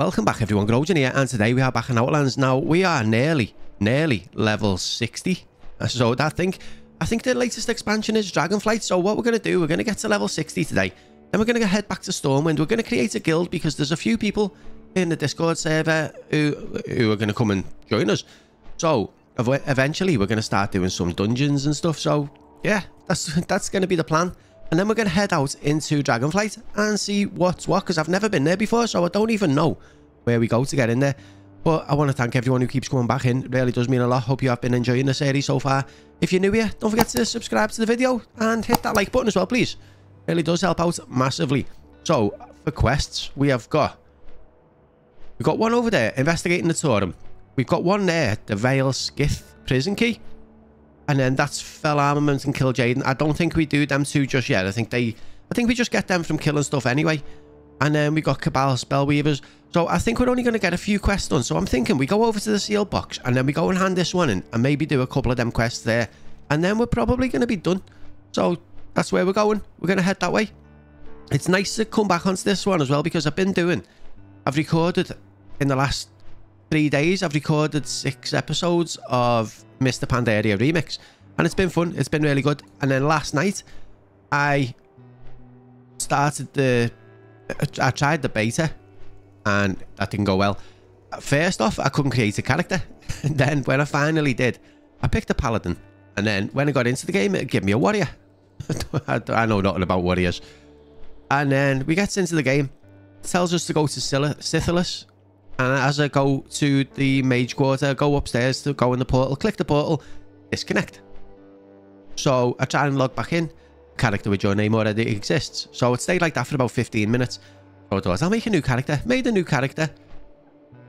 Welcome back everyone, Grojan here, and today we are back in Outlands. Now, we are nearly, nearly level 60. Uh, so I think, I think the latest expansion is Dragonflight. So what we're going to do, we're going to get to level 60 today. Then we're going to head back to Stormwind. We're going to create a guild because there's a few people in the Discord server who, who are going to come and join us. So eventually we're going to start doing some dungeons and stuff. So yeah, that's, that's going to be the plan. And then we're going to head out into Dragonflight and see what's what, because I've never been there before, so I don't even know where we go to get in there. But I want to thank everyone who keeps coming back in. It really does mean a lot. Hope you have been enjoying the series so far. If you're new here, don't forget to subscribe to the video and hit that like button as well, please. It really does help out massively. So, for quests, we have got... We've got one over there, investigating the Totem. We've got one there, the Vale Skith prison key. And then that's Fel Armament and Kill Jaden. I don't think we do them two just yet. I think they... I think we just get them from killing stuff anyway. And then we got Cabal Spellweavers. So I think we're only going to get a few quests done. So I'm thinking we go over to the sealed box and then we go and hand this one in and maybe do a couple of them quests there. And then we're probably going to be done. So that's where we're going. We're going to head that way. It's nice to come back onto this one as well because I've been doing... I've recorded in the last three days, I've recorded six episodes of Mr. Pandaria Remix. And it's been fun. It's been really good. And then last night, I started the... I tried the beta. And that didn't go well. First off, I couldn't create a character. and then when I finally did, I picked a paladin. And then when I got into the game, it gave me a warrior. I know nothing about warriors. And then we get into the game. It tells us to go to Silithus and as I go to the mage quarter, go upstairs to go in the portal, click the portal, disconnect. So I try and log back in. Character with your name already exists. So it stayed like that for about 15 minutes. So I thought, I'll make a new character. Made a new character.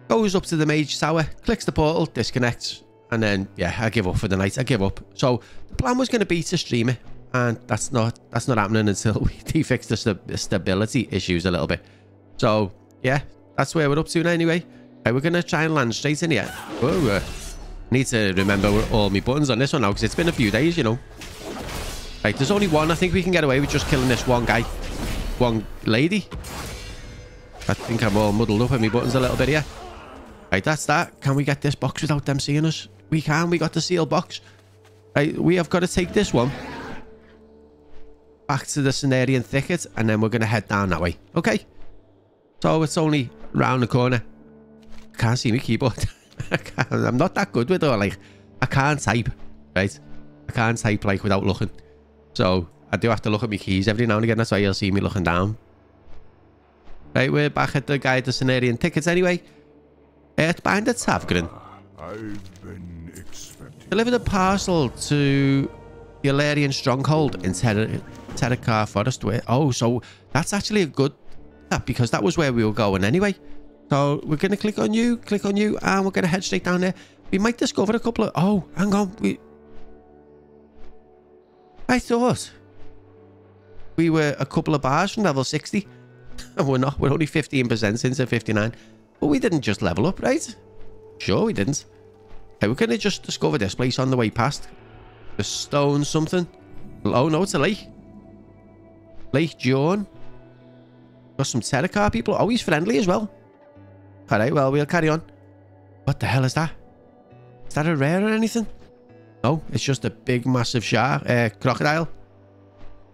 Goes up to the mage tower, clicks the portal, disconnects. And then, yeah, I give up for the night. I give up. So the plan was going to be to stream it. And that's not that's not happening until we fix the, st the stability issues a little bit. So, yeah, that's where we're up to now anyway. Right, we're going to try and land straight in here. Whoa, uh, need to remember all my buttons on this one now because it's been a few days, you know. Right, there's only one. I think we can get away with just killing this one guy. One lady. I think I'm all muddled up with my buttons a little bit here. Right, that's that. Can we get this box without them seeing us? We can. We got the seal box. Right, we have got to take this one back to the Cenarion Thicket and then we're going to head down that way. Okay? So it's only round the corner. I can't see my keyboard. I'm not that good with it. Like, I can't type, right? I can't type like without looking. So I do have to look at my keys every now and again. That's why you'll see me looking down. Right, we're back at the guide to Cenarion tickets anyway. Earthbinder Tavgren. I've been expecting. Deliver the parcel to the Allerian stronghold in Ter Terokkar Forest. Where, oh, so that's actually a good Ah, because that was where we were going anyway. So we're going to click on you, click on you, and we're going to head straight down there. We might discover a couple of... Oh, hang on. We... I thought we were a couple of bars from level 60. And we're not. We're only 15% into 59. But we didn't just level up, right? Sure we didn't. Okay, we're going to just discover this place on the way past. The stone something. Oh, no, it's a lake. Lake John. Got some Terokkar people. Oh, he's friendly as well. Alright, well, we'll carry on. What the hell is that? Is that a rare or anything? No, it's just a big, massive shark, uh, crocodile.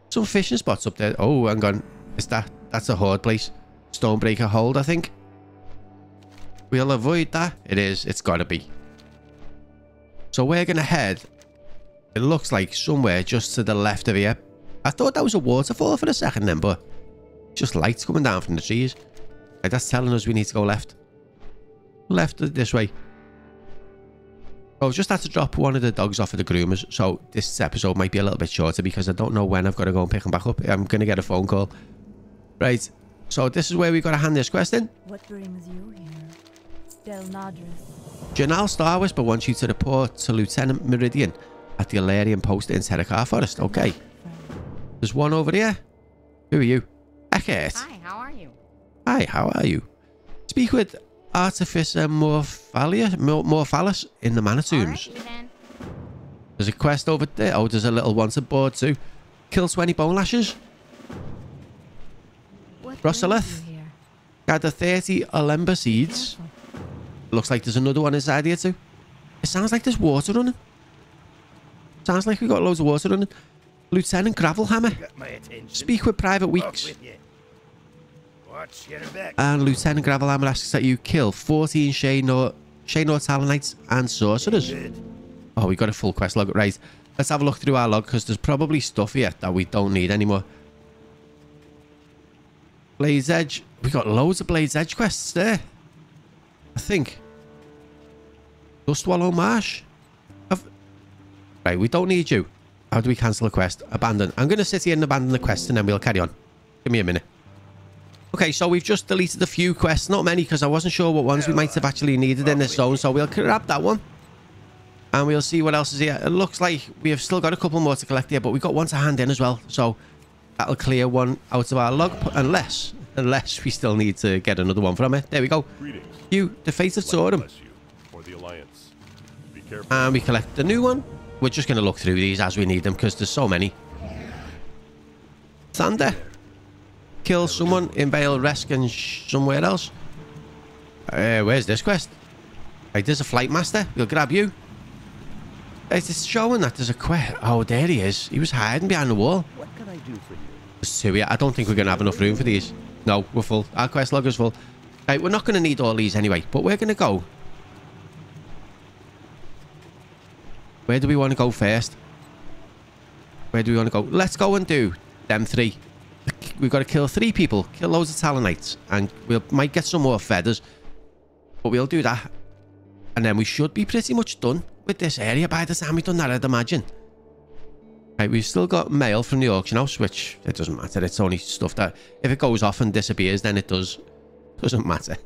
Some fishing spots up there. Oh, hang on. Is that... That's a horde place. Stonebreaker Hold, I think. We'll avoid that. It is. It's got to be. So we're going to head... It looks like somewhere just to the left of here. I thought that was a waterfall for a second then, but... Just lights coming down from the trees. Like that's telling us we need to go left. Left this way. Oh, just had to drop one of the dogs off of the groomers. So this episode might be a little bit shorter because I don't know when I've got to go and pick them back up. I'm going to get a phone call. Right. So this is where we've got to hand this quest in. What brings you here? Stel Nadris. Janal Star Whisper wants you to report to Lieutenant Meridian at the Allerian post in Terokkar Forest. Okay. There's one over here. Who are you? Eckert. Hi, how are you? Hi, how are you? Speak with Artificer Morphalia, Morphalis in the Mana-Tombs. Right, there's a quest over there. Oh, there's a little wanted board too. Kill 20 bone lashes. Rossaleth. Gather 30 Olemba seeds. Looks like there's another one inside here too. It sounds like there's water running. Sounds like we got loads of water running. Lieutenant Gravelhammer. Got my attention. Speak with Private Weeks. with And Lieutenant Gravelhammer asks that you kill 14 Shaynor, Shaynor Talonites and Sorcerers. Oh, we got a full quest log. Right. Let's have a look through our log because there's probably stuff here that we don't need anymore. Blade's Edge. We got loads of Blade's Edge quests there. I think. Dustwallow Marsh. Have... Right, we don't need you. How do we cancel a quest? Abandon. I'm going to sit here and abandon the quest and then we'll carry on. Give me a minute. Okay, so we've just deleted a few quests. Not many because I wasn't sure what ones we might have actually needed in this zone. So we'll grab that one. And we'll see what else is here. It looks like we have still got a couple more to collect here, but we've got one to hand in as well. So that'll clear one out of our log, unless unless we still need to get another one from it. There we go. Greetings. You, the fate of Torum. bless you, or the Alliance. Be careful. And we collect the new one. We're just going to look through these as we need them because there's so many. Thunder. Kill someone in Vale Resk and somewhere else. Uh, where's this quest? Right, there's a flight master. We'll grab you. It's showing that there's a quest. Oh, there he is. He was hiding behind the wall. What can I do for you? There's two here. I don't think we're going to have enough room for these. No, we're full. Our quest log is full. Right, we're not going to need all these anyway, but we're going to go. Where do we want to go first? Where do we want to go? Let's go and do them three. We've got to kill three people, kill loads of Talonites, and we will might get some more feathers. But we'll do that. And then we should be pretty much done with this area by the time we've done that, I'd imagine. Right, we've still got mail from the auction house, which it doesn't matter. It's only stuff that if it goes off and disappears, then it does. Doesn't matter.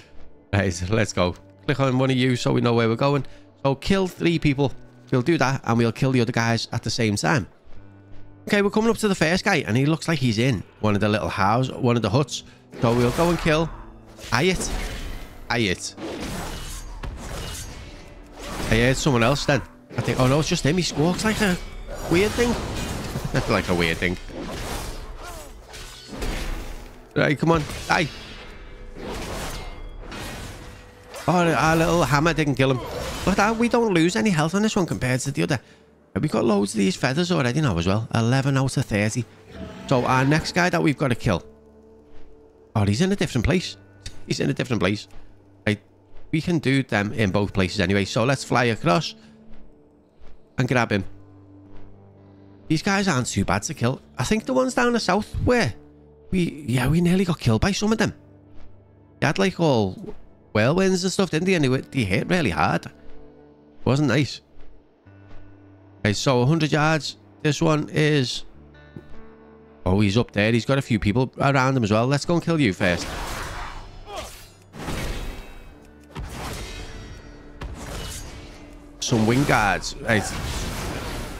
right, let's go. Click on one of you so we know where we're going. So kill three people. We'll do that and we'll kill the other guys at the same time. Okay, we're coming up to the first guy and he looks like he's in one of the little houses, one of the huts. So we'll go and kill Ayat. Ayat. I heard someone else then. I think, oh no, it's just him. He squawks like a weird thing. like a weird thing. Right, come on. Die. Oh, our little hammer didn't kill him. But uh, we don't lose any health on this one compared to the other. We've got loads of these feathers already now as well. 11 out of 30. So our next guy that we've got to kill. Oh, he's in a different place. He's in a different place. Right. We can do them in both places anyway. So let's fly across and grab him. These guys aren't too bad to kill. I think the ones down the south where we, yeah, we nearly got killed by some of them. They had like all whirlwinds and stuff, didn't they? And they, they hit really hard. Wasn't nice. Okay, so 100 yards. This one is... Oh, he's up there. He's got a few people around him as well. Let's go and kill you first. Some wing guards. Right.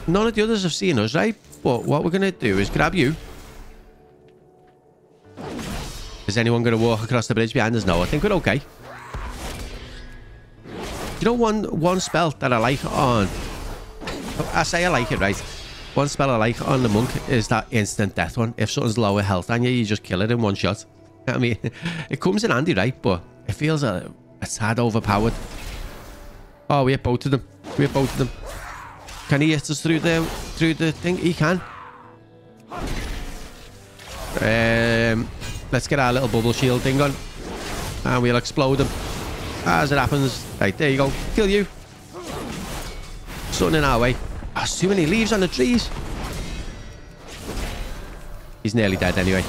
None of the others have seen us, right? But what we're going to do is grab you. Is anyone going to walk across the bridge behind us? No, I think we're okay. You know one one spell that I like on... I say I like it, right? One spell I like on the monk is that instant death one. If something's lower health than you, you just kill it in one shot. I mean, it comes in handy, right? But it feels a, a tad overpowered. Oh, we hit both of them. We hit both of them. Can he hit us through the through the thing? He can. Um, let's get our little bubble shield thing on. And we'll explode them. As it happens. Right, there you go. Kill you. Something in our way. Oh, too many leaves on the trees. He's nearly dead anyway.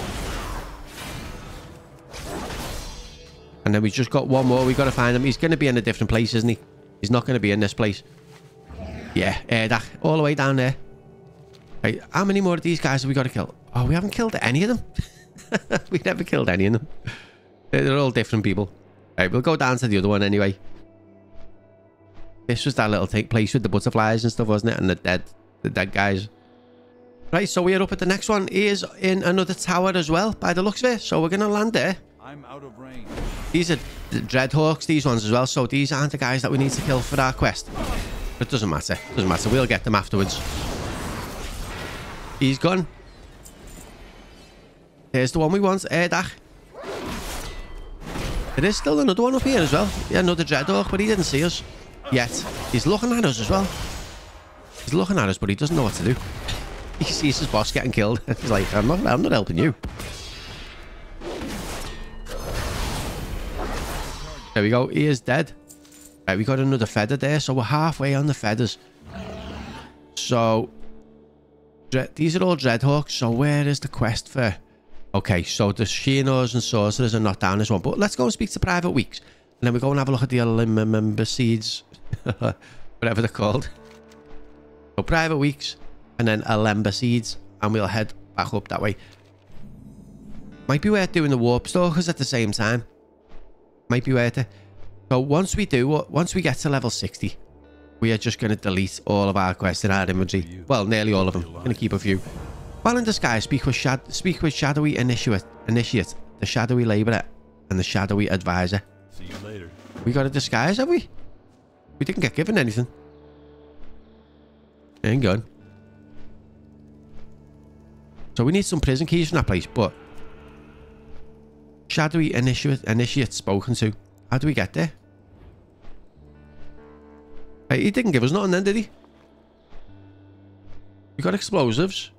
And then we've just got one more. We've got to find him. He's going to be in a different place, isn't he? He's not going to be in this place. Yeah. All the way down there. Right, how many more of these guys have we got to kill? Oh, we haven't killed any of them. we never killed any of them. They're all different people. Right, we'll go down to the other one anyway. This was that little take place with the butterflies and stuff, wasn't it? And the dead, the dead guys. Right, so we're up at the next one. He is in another tower as well, by the looks of it. So we're going to land there. I'm out of range. These are the Dreadhawks, these ones as well. So these aren't the guys that we need to kill for our quest. But it doesn't matter. Doesn't matter. We'll get them afterwards. He's gone. Here's the one we want, Erdach. There is still another one up here as well. Yeah, another Dreadhawk, but he didn't see us yet. He's looking at us as well. He's looking at us, but he doesn't know what to do. He sees his boss getting killed. He's like, I'm not, I'm not helping you. There we go. He is dead. Right, we got another feather there, so we're halfway on the feathers. So, these are all Dreadhawks, so where is the quest for... Okay, so the Sheenors and Sorcerers are not down as one, but let's go and speak to Private Weeks. And then we go and have a look at the member seeds, whatever they're called. So Private Weeks, and then Olemba seeds, and we'll head back up that way. Might be worth doing the Warp Stalkers at the same time. Might be worth it. So once we do, uh, once we get to level 60, we are just going to delete all of our quests in our inventory. Well, nearly all of them. Going to keep a few. While in disguise, speak with, Shad speak with Shadowy Initiate, Initiate, the Shadowy Labourer, and the Shadowy Advisor. We got a disguise, have we? We didn't get given anything. Hang on. So we need some prison keys from that place, but... Shadowy Initiate, Initiate spoken to. How do we get there? Hey, he didn't give us nothing then, did he? We got explosives.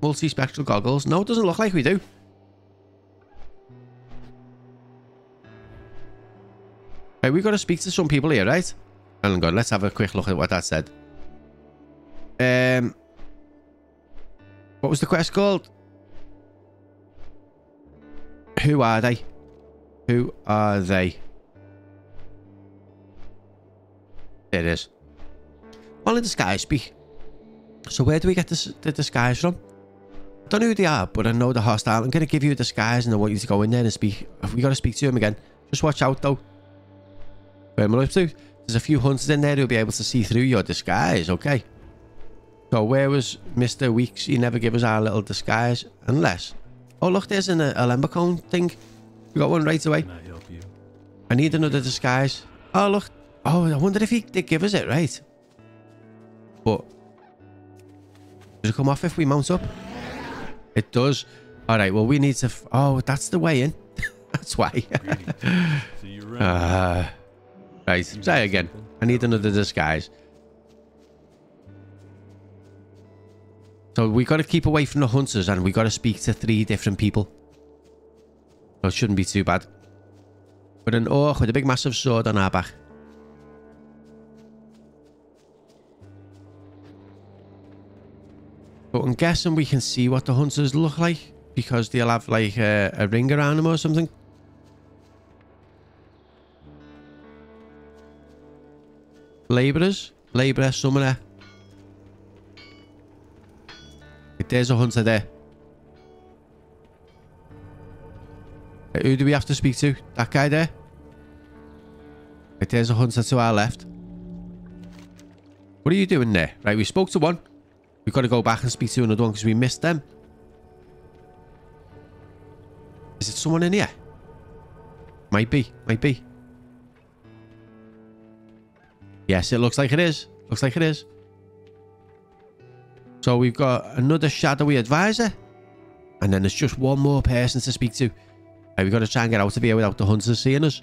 Multi-spectral goggles. No, it doesn't look like we do. Hey, we got to speak to some people here, right? Hang on, let's have a quick look at what that said. Um, what was the quest called? Who are they? Who are they? There it is. Well, in disguise speak. So where do we get this, the disguise from? I don't know who they are, but I know they're hostile. I'm going to give you a disguise and I want you to go in there and speak. We got to speak to him again. Just watch out, though. Where am I up to? There's a few hunters in there who'll be able to see through your disguise, okay? So where was Mr. Weeks? He never gave us our little disguise. Unless... Oh, look, there's an, a Lembercone thing. We got one right away. Can I help you? I need another disguise. Oh, look. Oh, I wonder if he did give us it, right? But... Does it come off if we mount up? It does. All right, well, we need to... oh, that's the way in. that's why. See you around. uh, right, try again. I need another disguise. So we got to keep away from the hunters and we got to speak to three different people. So it shouldn't be too bad. With an orc with a big massive sword on our back. But I'm guessing we can see what the hunters look like because they'll have like a, a ring around them or something. Labourers, labourer, summoner. There's a hunter there. Uh, Who do we have to speak to? That guy there? There's a hunter to our left. What are you doing there? Right, we spoke to one. We've got to go back and speak to another one because we missed them. Is it someone in here? Might be, might be. Yes, it looks like it is. Looks like it is. So we've got another shadowy advisor. And then there's just one more person to speak to. Right, we've got to try and get out of here without the hunters seeing us.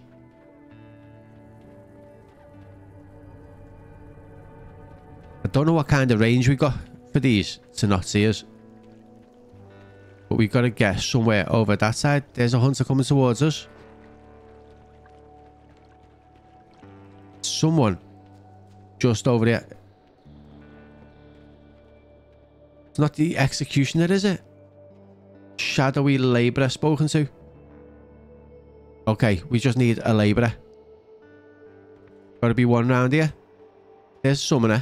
I don't know what kind of range we got for these to not see us. But we've got to get somewhere over that side. There's a hunter coming towards us. Someone just over there. It's not the executioner, is it? Shadowy labourer spoken to. Okay, we just need a labourer. Gotta be one round here. There's summoner.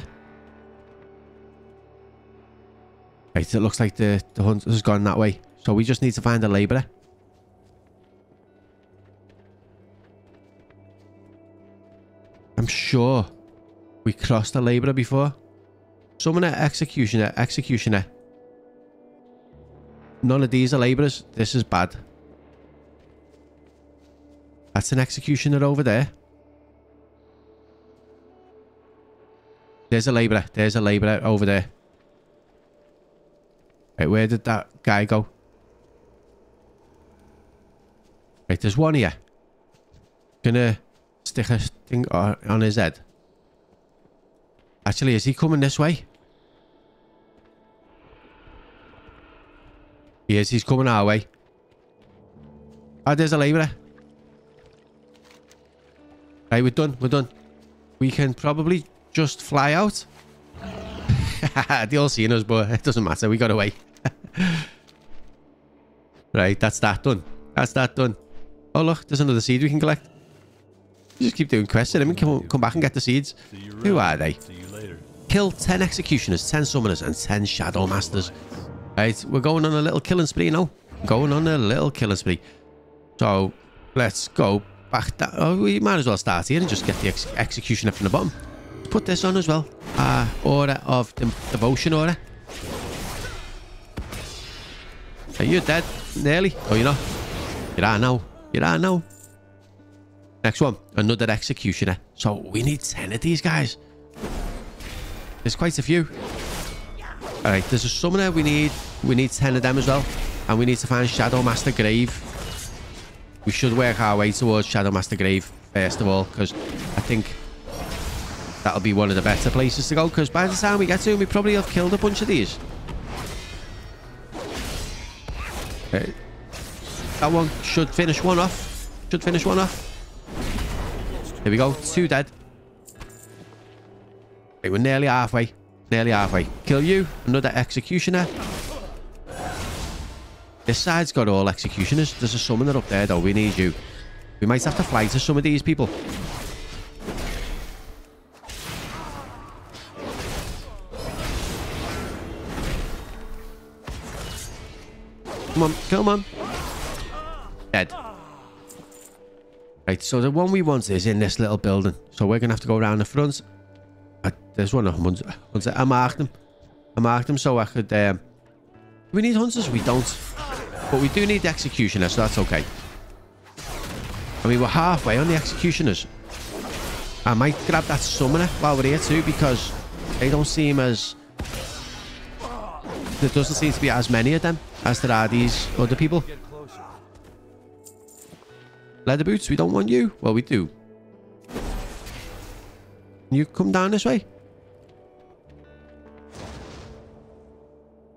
Right, it looks like the, the hunt has gone that way. So we just need to find a labourer. I'm sure we crossed a labourer before. Summoner, executioner, executioner. None of these are labourers. This is bad. That's an executioner over there. There's a labourer. There's a labourer over there. Right, where did that guy go? Right, there's one here. Gonna stick a thing on on his head. Actually, is he coming this way? He is. He's coming our way. Ah, there's a labourer. Right, we're done. We're done. We can probably just fly out. they all seen us, but it doesn't matter. We got away. right, that's that done. That's that done. Oh, look, there's another seed we can collect. Just keep doing quests and then we come, come back and get the seeds. Who are they? Kill 10 executioners, 10 summoners, and 10 shadow masters. Right, we're going on a little killing spree now. Going on a little killing spree. So, let's go back. Oh, we might as well start here and just get the ex executioner from the bottom. Put this on as well. Uh, order of de devotion order. Are you dead? Nearly? Oh, you're not? You are out now. You are out now. Next one. Another executioner. So, we need 10 of these guys. There's quite a few. All right, there's a summoner. We need we need ten of them as well, and we need to find Shadow Master Grieve. We should work our way towards Shadow Master Grieve first of all, because I think that'll be one of the better places to go. Because by the time we get to him, we probably have killed a bunch of these. Okay. That one should finish one off. Should finish one off. Here we go. Two dead. We're nearly halfway. Nearly halfway. Kill you. Another executioner. This side's got all executioners. There's a summoner up there, though. We need you. We might have to fly to some of these people. Come on. Come on. Dead. Right, so the one we want is in this little building. So we're going to have to go around the front. Uh, there's one of one's- I marked them. I marked them so I could... Um, we need hunters? We don't. But we do need executioner, so that's okay. I mean, we're halfway on the executioners. I might grab that summoner while we're here too, because they don't seem as... There doesn't seem to be as many of them as there are these other people. Leather boots, we don't want you. Well, we do. Can you come down this way?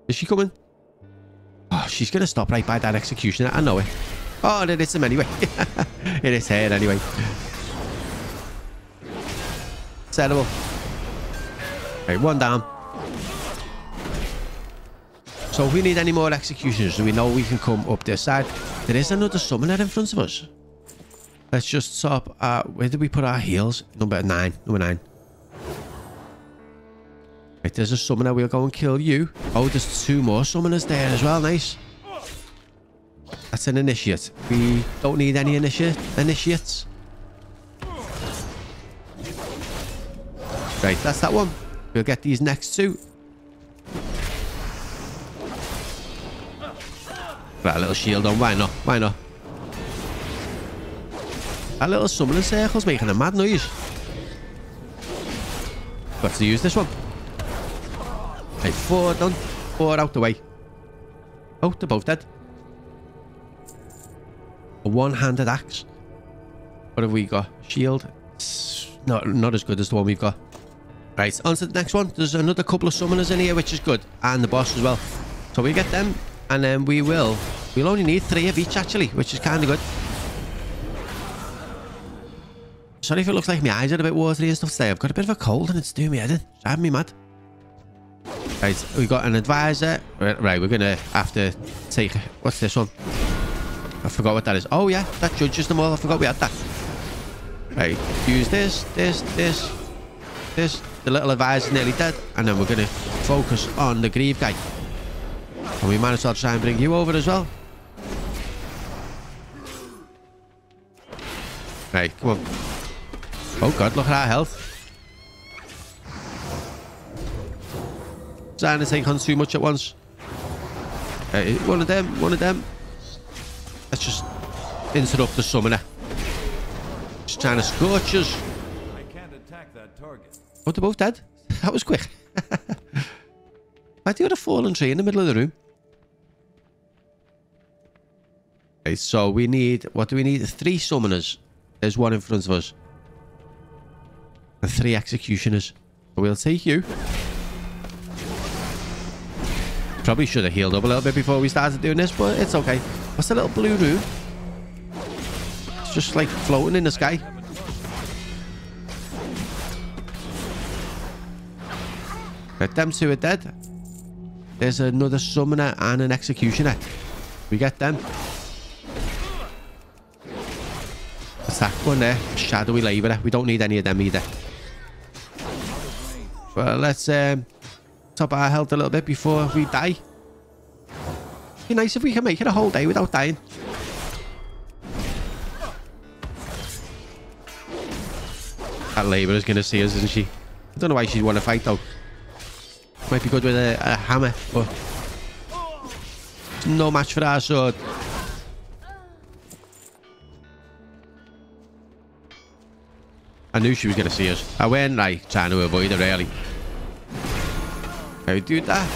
Is she coming? Oh, she's going to stop right by that executioner. I know it. Oh, it is him anyway. it is her anyway. Terrible. Right, one down. So if we need any more executioners, we know we can come up this side. There is another summoner in front of us. Let's just stop. Uh, where did we put our heels? Number nine. Number nine. Right, there's a summoner. We'll go and kill you. Oh, there's two more summoners there as well. Nice. That's an initiate. We don't need any initiate initiates. Right, that's that one. We'll get these next two. Right, a little shield on. Why not? Why not? Little summoning circle's making a mad noise. Got to use this one. Right, four done. Four out the way. Oh, they're both dead. A one-handed axe. What have we got? Shield. Not, not as good as the one we've got. Right, on to the next one. There's another couple of summoners in here, which is good. And the boss as well. So we get them, and then we will... We'll only need three of each, actually, which is kind of good. Sorry if it looks like my eyes are a bit watery and stuff today. I've got a bit of a cold and it's doing me head in. It's driving me mad. Right, we got an advisor. Right, right, we're going to have to take... What's this one? I forgot what that is. Oh, yeah, that judges them all. I forgot we had that. Right, use this, this, this, this. The little advisor's nearly dead. And then we're going to focus on the grieve guy. And we might as well try and bring you over as well. Right, come on. Oh god, look at our health. Trying to take on too much at once. One of them, one of them. Let's just interrupt the summoner. Just trying to scorch us. I can't attack that target. Oh, they're both dead. That was quick. Why do got a fallen tree in the middle of the room? Okay, so we need, what do we need? Three summoners. There's one in front of us. And three executioners. So we'll take you. Probably should have healed up a little bit before we started doing this, but it's okay. What's the little blue room? It's just like floating in the sky. Right, them two are dead. There's another summoner and an executioner. We get them. What's that one there? Shadowy labourer. We don't need any of them either. Well, let's um, top our health a little bit before we die. It'd Be nice if we can make it a whole day without dying. That labourer's going to see us, isn't she? I don't know why she'd want to fight, though. Might be good with a, a hammer, but... No match for our sword. I knew she was going to see us. I went, like, trying to avoid her, really. Okay, do that.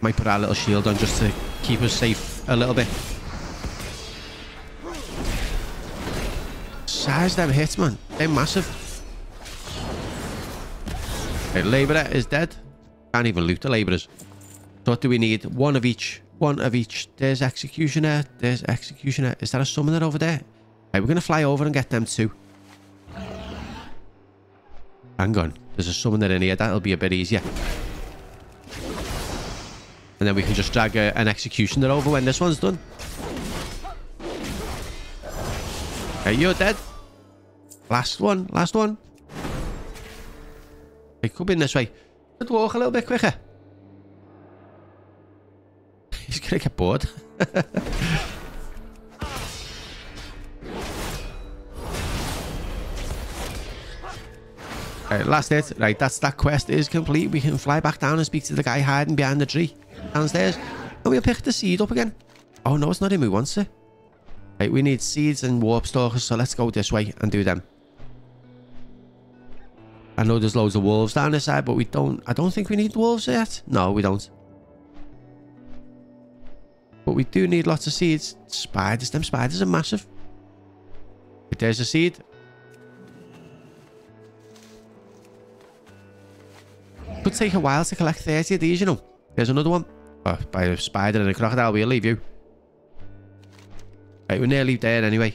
Might put our little shield on just to keep us safe a little bit. Size them hits, man. They're massive. Okay, Labourer is dead. Can't even loot the Labourers. So what do we need? One of each. One of each. There's Executioner. There's Executioner. Is that a Summoner over there? Okay, we're going to fly over and get them too. Hang on. There's a Summoner in here. That'll be a bit easier. And then we can just drag a, an Executioner over when this one's done. Okay, you're dead. Last one. Last one. Hey, come in this way. Could walk a little bit quicker. He's gonna get bored. Right, last it. Right, that's that quest is complete. We can fly back down and speak to the guy hiding behind the tree downstairs. And we'll pick the seed up again. Oh, no, it's not him who wants it. Right, we need seeds and warp stalkers, so let's go this way and do them. I know there's loads of wolves down this side, but we don't... I don't think we need wolves yet. No, we don't. But we do need lots of seeds. Spiders. Them spiders are massive. There's a seed. Could take a while to collect 30 of these, you know. There's another one. Oh, by a spider and a crocodile, we'll leave you. Right, we're nearly there anyway.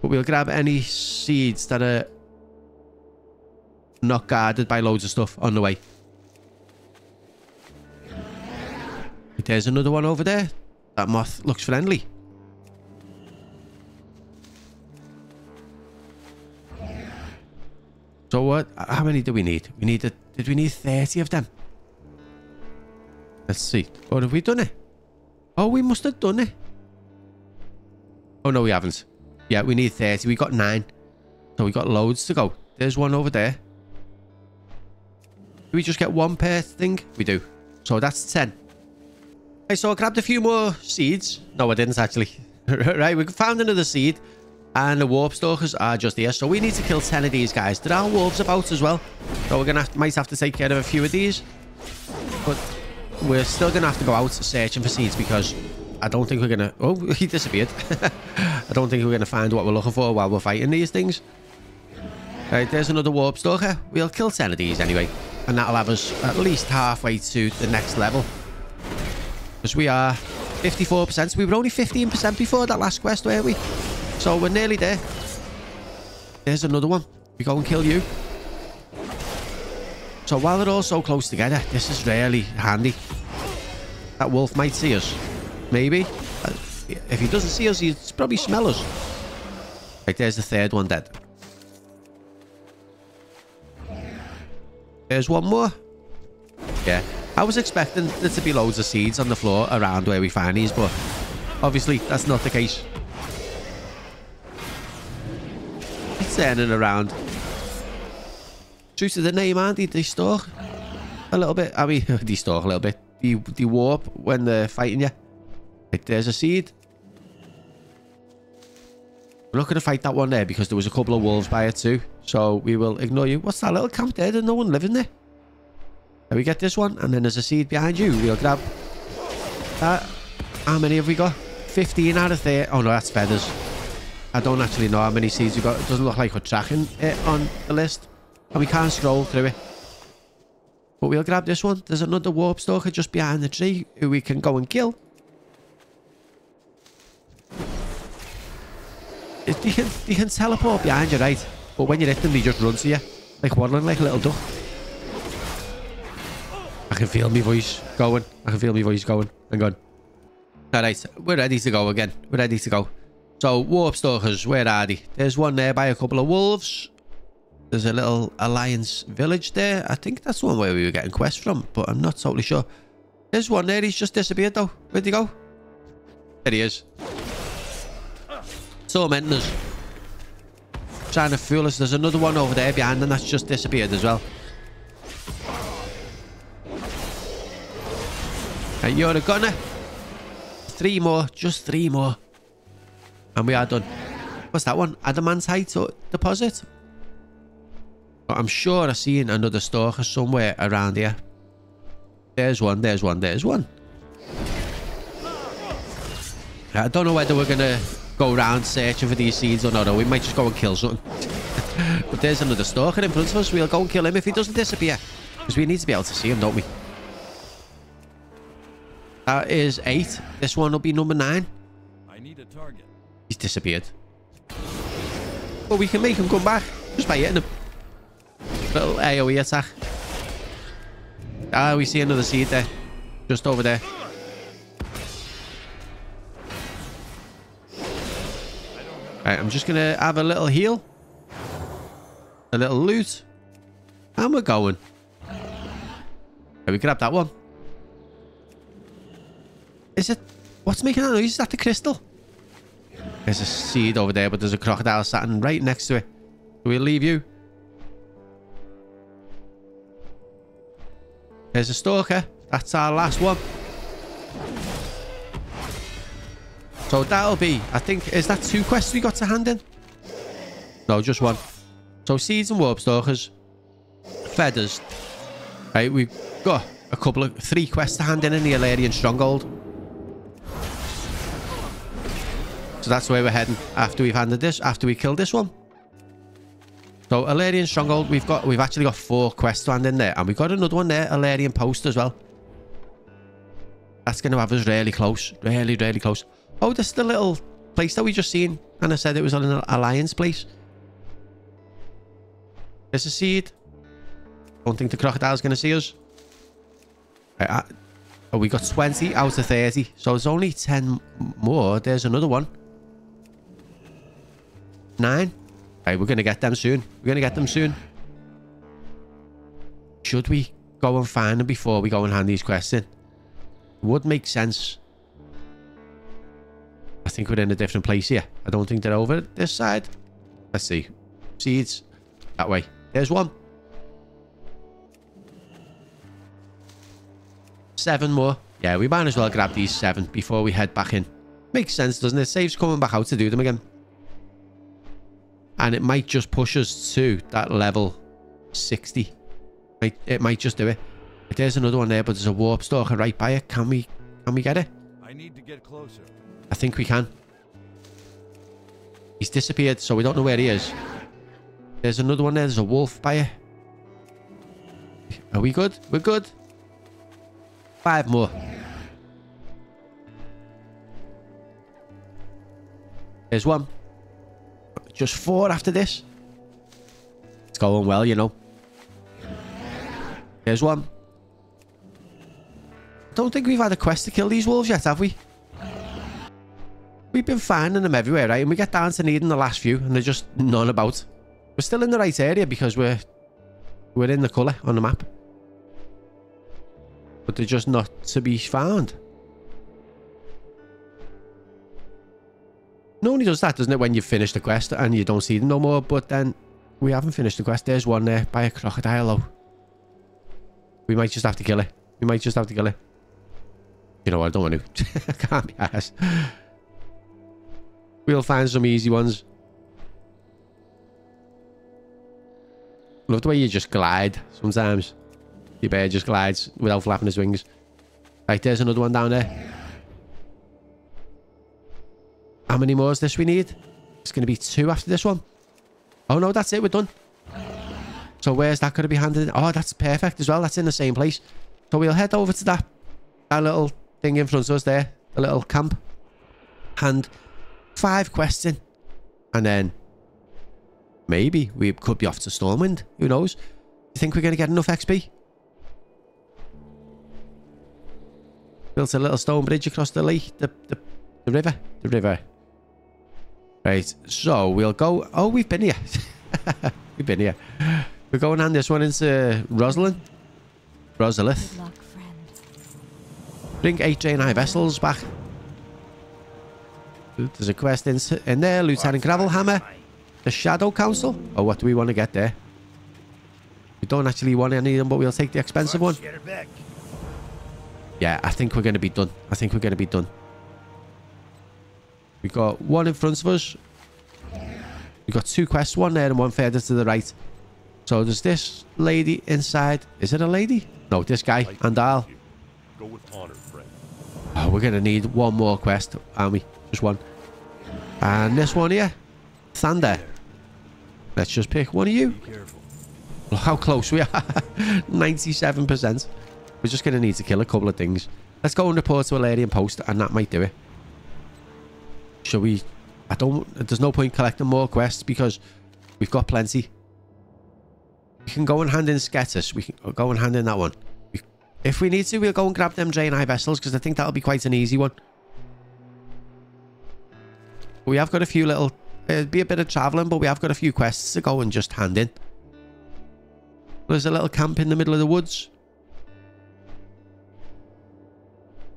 But we'll grab any seeds that are not guarded by loads of stuff on the way. There's another one over there. That moth looks friendly. So what? How many do we need? We need a, Did we need 30 of them? Let's see. Or have we done it? Oh, we must have done it. Oh, no, we haven't. Yeah, we need 30. We got 9. So we got loads to go. There's one over there. Do we just get one per thing? We do. So that's 10. Okay, so I grabbed a few more seeds. No, I didn't actually. right, we found another seed. And the warp stalkers are just here. So we need to kill 10 of these guys. There are wolves about as well. So we're gonna might have to take care of a few of these. But we're still gonna have to go out searching for seeds because I don't think we're gonna oh he disappeared. I don't think we're gonna find what we're looking for while we're fighting these things. Right, there's another warp stalker. We'll kill 10 of these anyway. And that'll have us at least halfway to the next level. Because we are 54%. We were only 15% before that last quest, weren't we? So we're nearly there. There's another one. We go and kill you. So while they're all so close together, this is really handy. That wolf might see us. Maybe. Uh, If he doesn't see us, he'd probably smell us. Right, there's the third one dead. There's one more. Yeah. I was expecting there to be loads of seeds on the floor around where we find these, but obviously that's not the case. Turning around. True to the name, aren't they? They stalk a little bit. I mean, they stalk a little bit. They, they warp when they're fighting you. Like, there's a seed. We're not going to fight that one there because there was a couple of wolves by it too. So we will ignore you. What's that little camp there? There's no one living there. There we get this one. And then there's a seed behind you. We'll grab that. How many have we got? 15 out of 30. Oh no, that's feathers. I don't actually know how many seeds we've got. It doesn't look like we're tracking it on the list. And we can't scroll through it. But we'll grab this one. There's another warp stalker just behind the tree who we can go and kill. They can, they can teleport behind you, right? But when you hit them, they just run to you. Like waddling like a little duck. I can feel my voice going. I can feel my voice going. Hang on. Alright, we're ready to go again. We're ready to go. So, warp stalkers, where are they? There's one there by a couple of wolves. There's a little alliance village there. I think that's the one where we were getting quests from, but I'm not totally sure. There's one there. He's just disappeared though. Where'd he go? There he is. Tormenting us. Trying to fool us. There's another one over there behind and that's just disappeared as well. Right, you're a gunner. Three more. Just three more. And we are done. What's that one? Adamantite deposit? But I'm sure I've seen another stalker somewhere around here. There's one, there's one, there's one. I don't know whether we're going to go around searching for these seeds or not, or we might just go and kill something. but there's another stalker in front of us. We'll go and kill him if he doesn't disappear. Because we need to be able to see him, don't we? That is eight. This one will be number nine. I need a target. He's disappeared. But we can make him come back just by hitting him. Little AoE attack. Ah, we see another seed there. Just over there. Right, I'm just going to have a little heal. A little loot. And we're going. Right, we grab that one. Is it... What's making that noise? Is that the crystal? There's a seed over there, but there's a crocodile sitting right next to it. We'll leave you. There's a stalker. That's our last one. So that'll be, I think, is that two quests we got to hand in? No, just one. So seeds and warp stalkers. Feathers. Right, we've got a couple of, three quests to hand in in the Allerian Stronghold. So that's where we're heading after we've handed this, after we killed this one. So Allerian Stronghold, we've got we've actually got four quests to hand in there, and we've got another one there, Allerian Post as well. That's gonna have us really close. Really, really close. Oh, this is the little place that we just seen. And I said it was on an alliance place. There's a seed. Don't think the crocodile's gonna see us. Right, uh, oh, we got 20 out of 30. So it's only 10 more. There's another one. Nine. Right, we're going to get them soon. We're going to get them soon. Should we go and find them before we go and hand these quests in? Would make sense. I think we're in a different place here. I don't think they're over this side. Let's see. Seeds. That way. There's one. Seven more. Yeah, we might as well grab these seven before we head back in. Makes sense, doesn't it? Saves coming back out to do them again. And it might just push us to that level 60. Might, it might just do it. There's another one there, but there's a warp stalker right by it. Can we, can we get it? I need to get closer. I think we can. He's disappeared, so we don't know where he is. There's another one there. There's a wolf by it. Are we good? We're good. Five more. There's one. Just four after this. It's going well, you know. Here's one. I don't think we've had a quest to kill these wolves yet, have we? We've been finding them everywhere, right? And we get down to needing the last few, and they're just none about. We're still in the right area because we're we're in the colour on the map. But they're just not to be found. No only does that, doesn't it, when you finish the quest and you don't see them no more, but then we haven't finished the quest. There's one there by a crocodile, though. We might just have to kill it. We might just have to kill it. You know I don't want to. I can't be asked. We'll find some easy ones. Love the way you just glide sometimes. Your bear just glides without flapping his wings. Right, there's another one down there. How many more is this we need? It's going to be two after this one. Oh, no, that's it. We're done. So where's that going to be handed? Oh, that's perfect as well. That's in the same place. So we'll head over to that, that little thing in front of us there. The little camp. And five quests in. And then maybe we could be off to Stormwind. Who knows? You think we're going to get enough XP? Built a little stone bridge across the lake, the, the, the river, the river. Right, so we'll go. Oh, we've been here. we've been here. We're going on this one into uh, Rosalind. Rosalith. Luck, friend. Bring eight J9 vessels back. There's a quest in, in there. Lieutenant Gravelhammer. The Shadow Council. Oh, what do we want to get there? We don't actually want any of them, but we'll take the expensive one. Watch your back. Yeah, I think we're going to be done. I think we're going to be done. We got one in front of us. We got two quests, one there and one further to the right. So there's this lady inside. Is it a lady? No, this guy. And I'll. Go with honor, friend. Oh, we're going to need one more quest, aren't we? Just one. And this one here. Thunder. Let's just pick one of you. Look how close we are. 97%. We're just going to need to kill a couple of things. Let's go and report to Allerian Post, and that might do it. Shall we? I don't... There's no point collecting more quests because we've got plenty. We can go and hand in Skettis. We can go and hand in that one. We, if we need to, we'll go and grab them Draenei vessels because I think that'll be quite an easy one. We have got a few little... It'd be a bit of travelling, but we have got a few quests to go and just hand in. There's a little camp in the middle of the woods.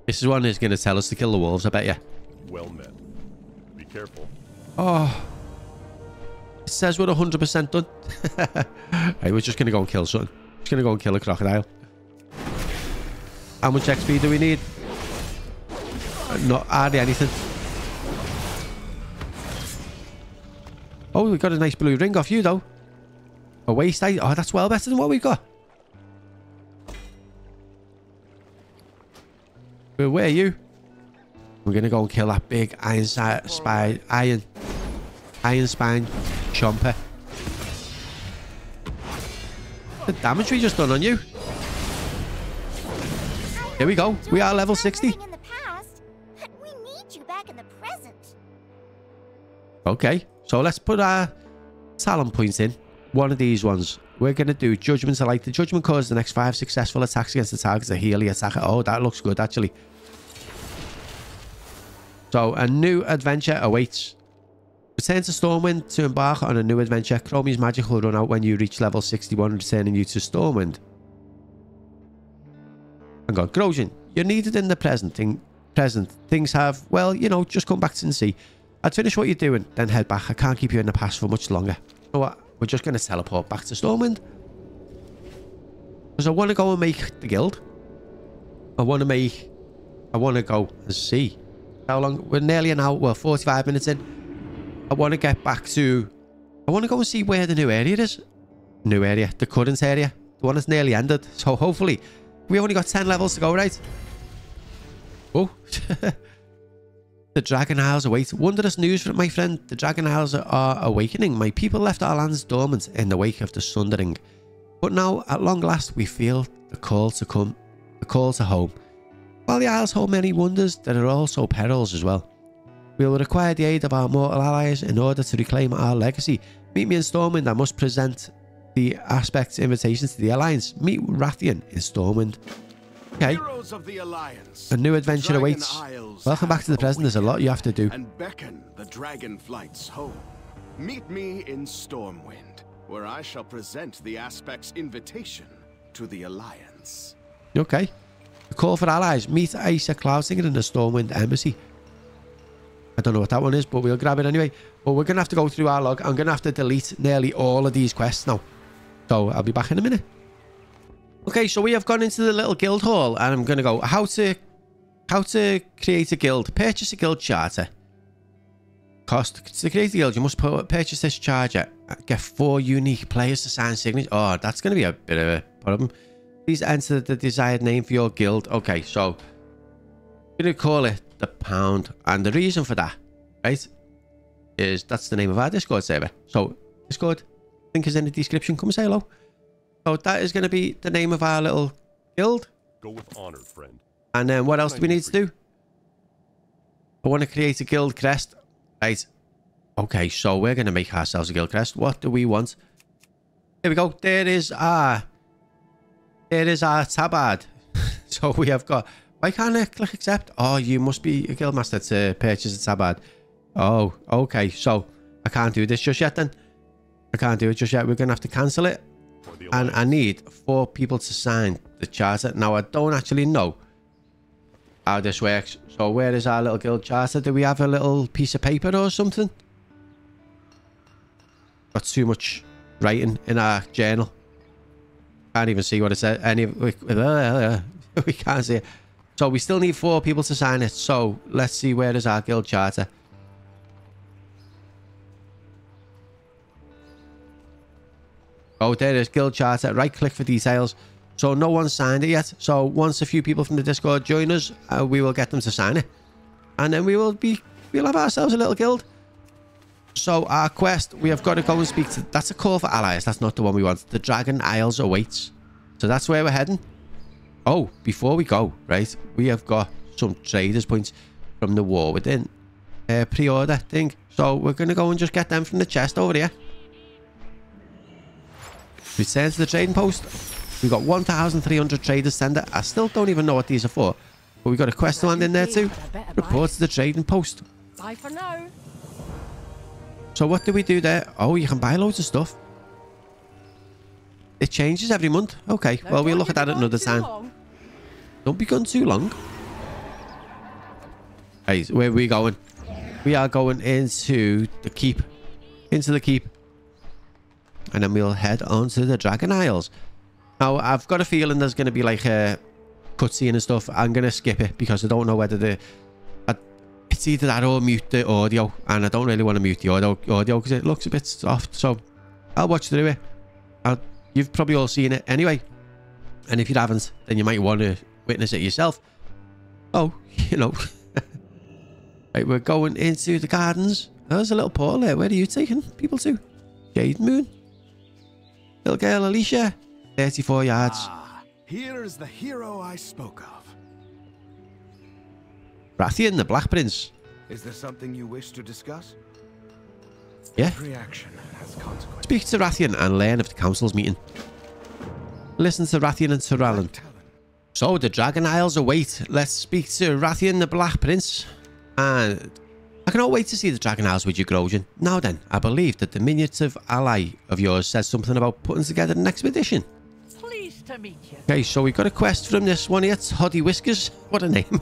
This is one that's going to tell us to kill the wolves, I bet you. Well met. Careful. Oh. It says we're 100% done. hey, we're just going to go and kill something. Just going to go and kill a crocodile. How much XP do we need? Not hardly anything. Oh, we got a nice blue ring off you, though. A waist item. Oh, that's well better than what we've got. Where were you? We're gonna go and kill that big iron spine, iron, iron spine chomper. The damage we just done on you. Here we go. We are level 60. In the past, we need you back in the present. Okay, so let's put our talent points in. One of these ones. We're going to do Judgment Light. The Judgment causes the next five successful attacks against the target as a healing attacker. Oh, that looks good, actually. So, a new adventure awaits. Return to Stormwind to embark on a new adventure. Chromie's magic will run out when you reach level 61, returning you to Stormwind. Hang on, Grojan, you're needed in the present. Thing, present. Things have, well, you know, just come back to the sea. I'd finish what you're doing, then head back. I can't keep you in the past for much longer. So what? We're just going to teleport back to Stormwind. Because I want to go and make the guild. I want to make... I want to go and see. How long? We're nearly an hour. Well, 45 minutes in. I want to get back to... I want to go and see where the new area is. New area. The current area. The one that's nearly ended. So hopefully... We only got 10 levels to go, right? Oh. The Dragon Isles await. Wondrous news my friend. The Dragon Isles are awakening. My people left our lands dormant in the wake of the Sundering. But now, at long last, we feel the call to come, the call to home. While the Isles hold many wonders, there are also perils as well. We will require the aid of our mortal allies in order to reclaim our legacy. Meet me in Stormwind. I must present the aspects invitation to the Alliance. Meet Wrathion in Stormwind. Okay. Heroes of the Alliance. A new adventure Dragon awaits. Isles Welcome back to the present. There's a lot you have to do. And beckon the dragon flights home. Meet me in Stormwind, where I shall present the Aspect's invitation to the Alliance. Okay. Call for allies. Meet Aysa Cloudsinger in the Stormwind Embassy. I don't know what that one is, but we'll grab it anyway. But we're going to have to go through our log. I'm going to have to delete nearly all of these quests now. So I'll be back in a minute. Okay, so we have gone into the little guild hall and I'm going to go how to how to create a guild. Purchase a guild charter. Cost. To create a guild, you must purchase this charger. Get four unique players to sign signatures. Oh, that's going to be a bit of a problem. Please enter the desired name for your guild. Okay, so I'm going to call it the Pound. And the reason for that, right, is that's the name of our Discord server. So Discord, link is in the description. Come say hello. So that is going to be the name of our little guild. Go with honor, friend. And then what else do we need to do? I want to create a guild crest. Right. Okay, so we're going to make ourselves a guild crest. What do we want? Here we go. There is our... There is our tabard. so we have got... Why can't I click accept? Oh, you must be a guild master to purchase a tabard. Oh, okay. So I can't do this just yet then. I can't do it just yet. We're going to have to cancel it. And I need four people to sign the charter. Now, I don't actually know how this works. So where is our little guild charter? Do we have a little piece of paper or something? Got too much writing in our journal. Can't even see what it says. Any we, we can't see it. So we still need four people to sign it. So let's see where is our guild charter. Oh, there is guild charter. Right click for details. So no one signed it yet. So once a few people from the Discord join us, uh, we will get them to sign it, and then we will be we'll have ourselves a little guild. So our quest, we have got to go and speak to. That's a call for allies. That's not the one we want. The Dragon Isles awaits. So that's where we're heading. Oh, before we go, right? We have got some traders points from the war within uh, pre-order thing. So we're gonna go and just get them from the chest over here. Return to the trading post. We've got 1,300 Trader's Tender. I still don't even know what these are for. But we've got a quest land in there too. Report to the trading post. Bye for now. So what do we do there? Oh, you can buy loads of stuff. It changes every month. Okay, well, we'll look at that at another time. long. Don't be gone too long. Hey, where are we going? We are going into the keep. Into the keep. And then we'll head on to the Dragon Isles. Now, I've got a feeling there's going to be like a cutscene and stuff. I'm going to skip it because I don't know whether the... Either that or mute the audio. And I don't really want to mute the audio because it looks a bit soft. So, I'll watch through it. I'll, you've probably all seen it anyway. And if you haven't, then you might want to witness it yourself. Oh, you know. right, we're going into the gardens. There's a little portal there. Where are you taking people to? Jade Moon. Little girl Alicia. 34 yards. Ah, here is the hero I spoke of. Wrathion, the Black Prince. Is there something you wish to discuss? Yeah. Every action has consequences. Speak to Wrathion and learn of the council's meeting. Listen to Wrathion and Tyrallan. Talon. So the Dragon Isles await. Let's speak to Wrathion the Black Prince. And I cannot wait to see the Dragon Isles with you, Grojan. Now then, I believe that the diminutive ally of yours said something about putting together an expedition. Pleased to meet you. Okay, so we've got a quest from this one here, Toddy Whiskers. What a name.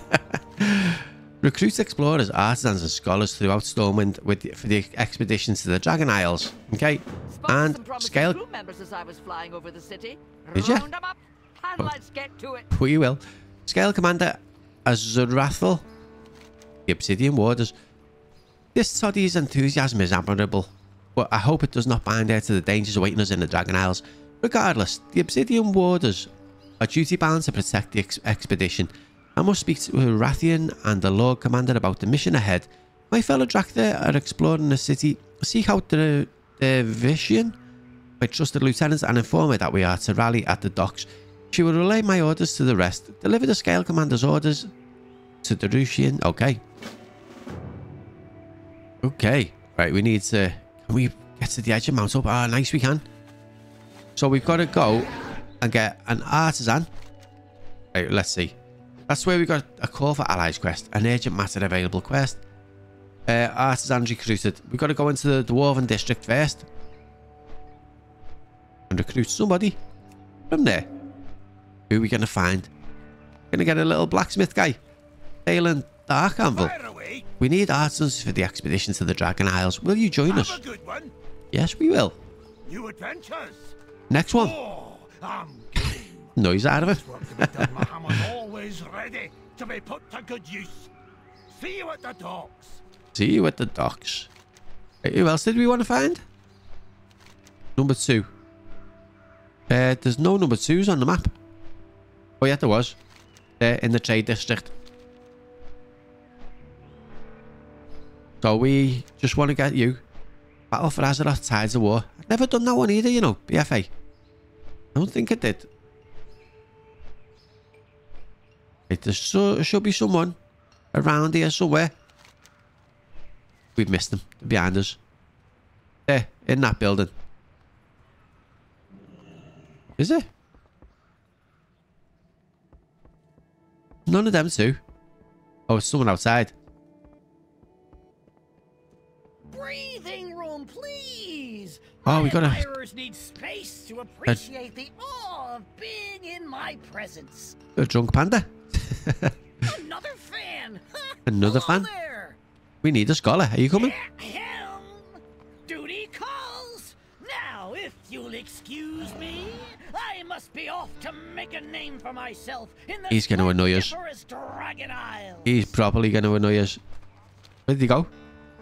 Recruit explorers, artisans and scholars throughout Stormwind with the, for the expeditions to the Dragon Isles. Okay, and scale... crew members as I was flying over the city. Did 'em up, Oh. let's get to it. We will. Scale Commander Azurathel. The Obsidian Warders. This Toddy's enthusiasm is admirable, but I hope it does not bind her to the dangers awaiting us in the Dragon Isles. Regardless, the Obsidian Warders are duty bound to protect the ex- expedition. I must speak to Wrathion and the Lord Commander about the mission ahead. My fellow Dracthyr are exploring the city. Seek out the, the Vishian, my trusted lieutenant, and inform her that we are to rally at the docks. She will relay my orders to the rest. Deliver the Scale Commander's orders to the Rushian. Okay. Okay. Right, we need to... Can we get to the edge and mount up? Ah, nice, we can. So we've got to go and get an artisan. Right, let's see. That's where we got a call for allies quest. An urgent matter available quest. Uh, artisans recruited. We've got to go into the Dwarven district first. And recruit somebody from there. Who are we going to find? Going to get a little blacksmith guy. Thalen Dark Anvil. We need artisans for the expedition to the Dragon Isles. Will you join Have us? a good one. Yes, we will. New adventures. Next one. Oh, I'm game. Noise out of it. This work to be done, my hammer's always ready to be put to good use. See you at the docks. See you at the docks. Hey, Who else did we want to find? Number two. Uh, there's no number twos on the map. Oh yeah, there was. Uh, in the trade district. So we just want to get you. Battle for Azeroth, Tides of War. I've never done that one either, you know, BFA. I don't think I did. There so, should be someone around here somewhere. We've missed them. They're behind us. Eh, there, in that building. Is it? None of them two. Oh, it's someone outside. Breathing room, please. Oh, we gotta- admirers need space to appreciate the awe of being in my presence. A drunk panda. Another fan. Another Hello fan? There. We need a scholar. Are you coming? Duty calls. Now, if you'll excuse me, I must be off to make a name for myself in the He's gonna annoy us. He's probably going to annoy us. Where did he go?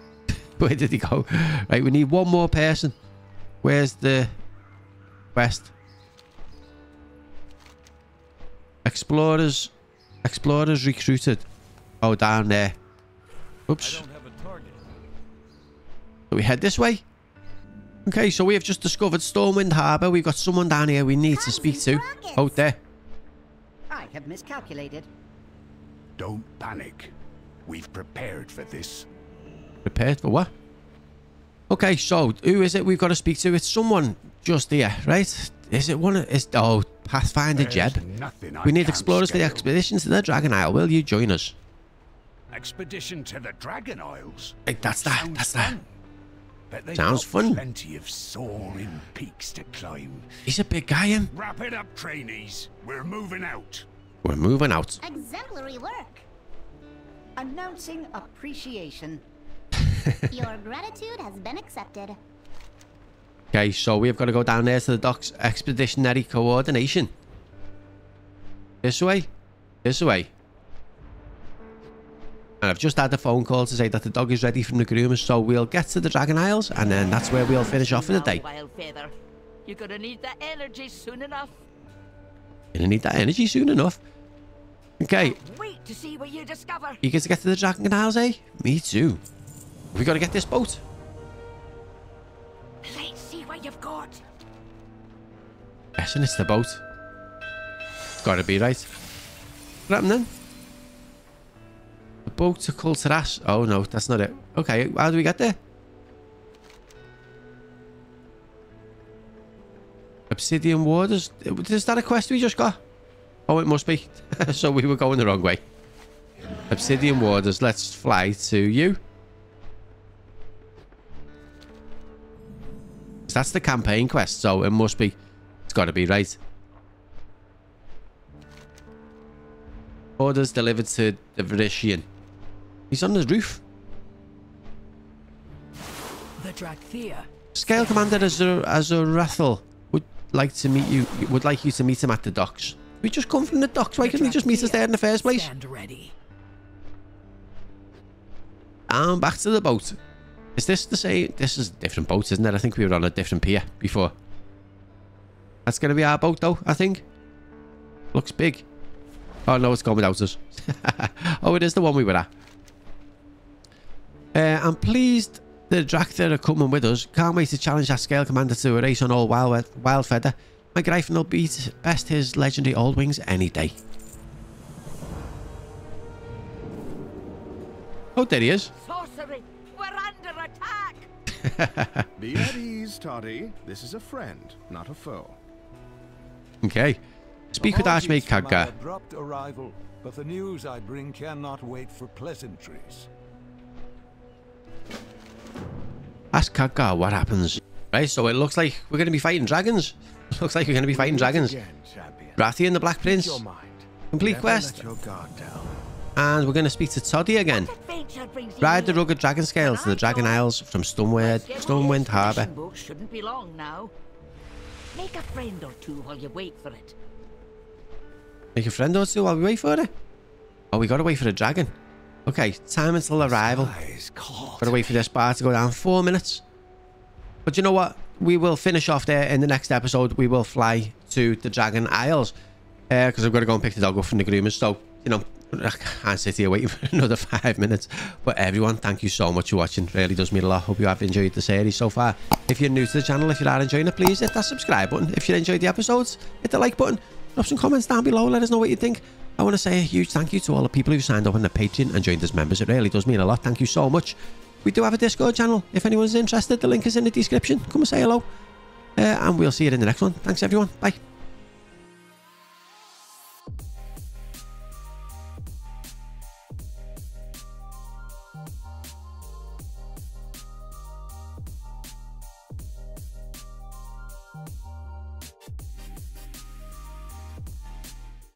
Where did he go? Right, we need one more person. Where's the quest? Explorers. Explorers recruited. Oh, down there. Oops. don't have a target. So we head this way. Okay, so we have just discovered Stormwind Harbour. We've got someone down here we need to speak to. Out there. I have miscalculated. Don't panic. We've prepared for this. Prepared for what? Okay, so who is it we've got to speak to? It's someone just here, right? Is it one of... Is, oh, Pathfinder There's Jeb. nothing We need can't explorers for the schedule. expedition to the Dragon Isle. Will you join us? Expedition to the Dragon Isles. Hey, that's that. Sounds That's that. fun. They've Sounds fun. Plenty of soaring peaks to climb. He's a big guy, him. Wrap it up, trainees. We're moving out. We're moving out. Exemplary work. Announcing appreciation. Your gratitude has been accepted. Okay, so we've got to go down there to the docks. Expeditionary coordination. This way. This way. And I've just had a phone call to say that the dog is ready from the groomers, so we'll get to the Dragon Isles, and then that's where we'll finish off for the day. You're gonna need that energy soon enough. Gonna need that energy soon enough. Okay, Wait to see what you discover. eager to get to the Dragon Isles, eh? Me too. We got to get this boat. You've got. Guessing it's the boat. Gotta be right. What happened then? The boat to Kul Tiras. Oh no, that's not it. Okay, how do we get there? Obsidian Warders. Is that a quest we just got? Oh, it must be. so we were going the wrong way. Obsidian Warders. Let's fly to you. That's the campaign quest, so it must be. It's got to be right. Orders delivered to the Veritian. He's on the roof. The Dracthyr. Scale Commander Azur Azurathel would like to meet you. Would like you to meet him at the docks. We just come from the docks. Why couldn't he just meet us there in the first place? Stand ready. And back to the boat. Is this the same? This is a different boat, isn't it? I think we were on a different pier before. That's going to be our boat, though, I think. Looks big. Oh, no, it's gone without us. oh, it is the one we were at. Uh, I'm pleased the Dracthyr are coming with us. Can't wait to challenge that scale commander to a race on all wild, wild feather. My Gryphon will beat best his legendary old wings any day. Oh, there he is. Be at ease, Toddy. This is a friend, not a foe. Okay. Speak with Apologies Archmage for my Khadgar. abrupt arrival, but the news I bring cannot wait for pleasantries. Ask Khadgar what happens. Right, so it looks like we're going to be fighting dragons. looks like we're going to be fighting dragons. Wrathion the Black Prince. Complete quest. Let your guard down. And we're going to speak to Toddy again. Adventure brings you Ride the rugged dragon scales to the Dragon Isles from My Stormwind, Stormwind Harbour. shouldn't be long now. Make a friend or two while you wait for it. Make a friend or two while we wait for it. Oh, we got to wait for the dragon. Okay, time until arrival. Got to wait for this bar to go down. Four minutes. But you know what? We will finish off there in the next episode. We will fly to the Dragon Isles. Uh, because I've got to go and pick the dog up from the groomers. So, you know, I can't sit here waiting for another five minutes. But everyone, thank you so much for watching. Really does mean a lot. Hope you have enjoyed the series so far. If you're new to the channel, if you are enjoying it, please hit that subscribe button. If you enjoyed the episodes, hit the like button. Drop some comments down below. Let us know what you think. I want to say a huge thank you to all the people who signed up on the Patreon and joined as members. It really does mean a lot. Thank you so much. We do have a Discord channel. If anyone's interested, the link is in the description. Come and say hello. Uh, and we'll see you in the next one. Thanks, everyone. Bye.